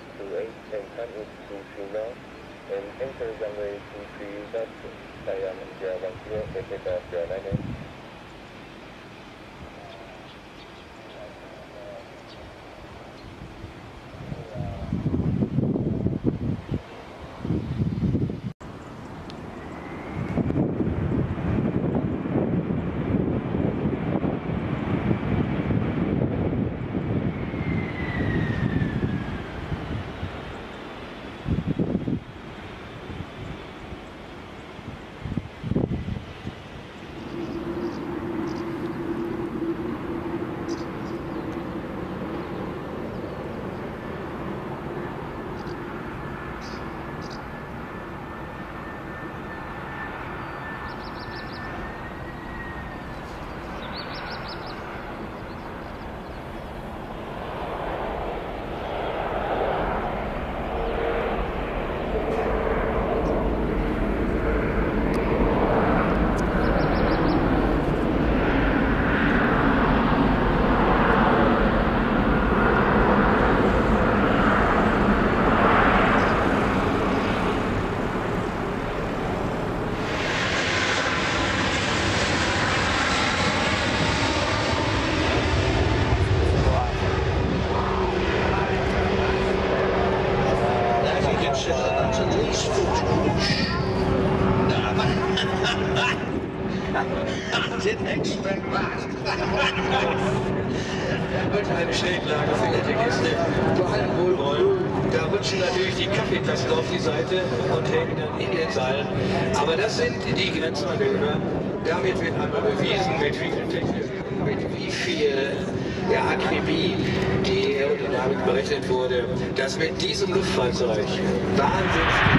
access to eight and 10 inch DC rail and enter runway 23 left, Diana 010, Equator 098. Da rutschen natürlich die Kaffeetassen auf die Seite und hängen dann in den Seilen. Aber das sind die Grenzmanöver. Damit wird einmal bewiesen, mit wie viel Technik, mit wie viel ja, Akribie die Aerodynamik berechnet wurde, dass mit diesem Luftfahrzeug Wahnsinn.